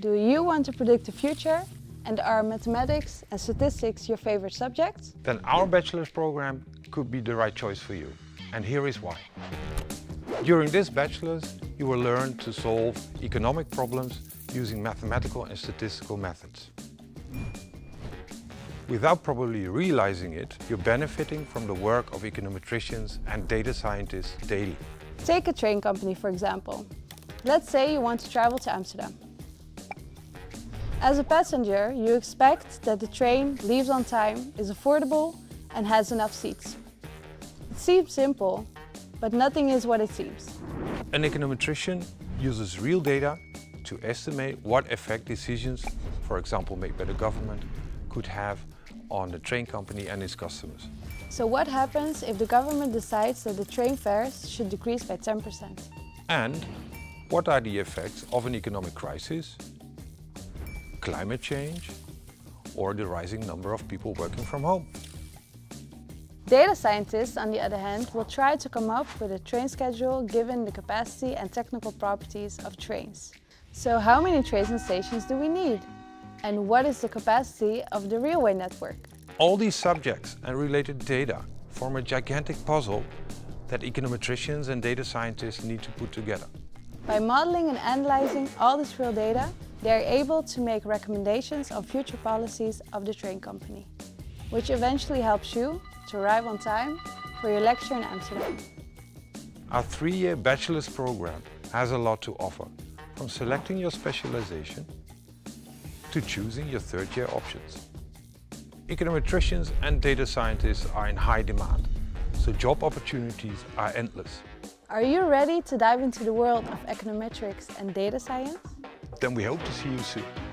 Do you want to predict the future? And are mathematics and statistics your favorite subjects? Then our bachelor's program could be the right choice for you. And here is why. During this bachelor's, you will learn to solve economic problems using mathematical and statistical methods. Without probably realizing it, you're benefiting from the work of econometricians and data scientists daily. Take a train company, for example. Let's say you want to travel to Amsterdam. As a passenger, you expect that the train leaves on time, is affordable and has enough seats. It seems simple, but nothing is what it seems. An econometrician uses real data to estimate what effect decisions, for example made by the government, could have on the train company and its customers. So what happens if the government decides that the train fares should decrease by 10%? And what are the effects of an economic crisis, climate change, or the rising number of people working from home? Data scientists, on the other hand, will try to come up with a train schedule given the capacity and technical properties of trains. So how many trains and stations do we need? And what is the capacity of the railway network? All these subjects and related data form a gigantic puzzle that econometricians and data scientists need to put together. By modeling and analyzing all this real data, they are able to make recommendations on future policies of the train company, which eventually helps you to arrive on time for your lecture in Amsterdam. Our three-year bachelor's program has a lot to offer, from selecting your specialization to choosing your third-year options. Econometricians and data scientists are in high demand, so job opportunities are endless. Are you ready to dive into the world of econometrics and data science? Then we hope to see you soon.